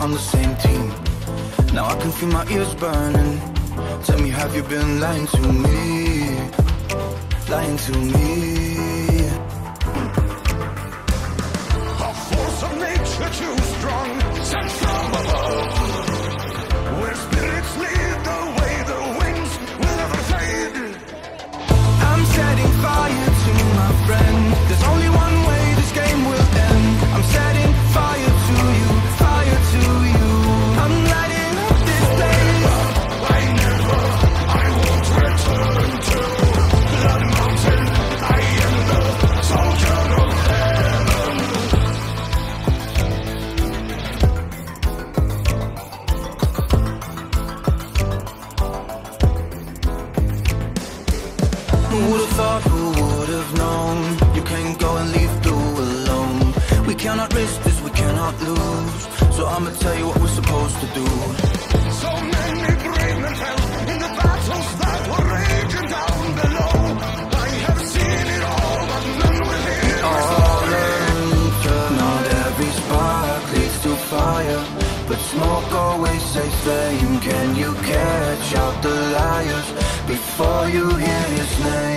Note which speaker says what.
Speaker 1: on the same team. Now I can feel my ears burning. Tell me, have you been lying to me? Lying to me.
Speaker 2: A force of nature too strong, sent from above. Where spirits lead the way, the wings will never fade.
Speaker 1: I'm setting fire to my friend. Cannot risk this, we cannot lose. So I'ma tell you what we're supposed to do.
Speaker 2: So many brave men fell in the battles that were raging down below. I have seen it all, but none will hear
Speaker 1: All enter, not every spark leads to fire. But smoke always says flame. Can you catch out the liars before you hear his name?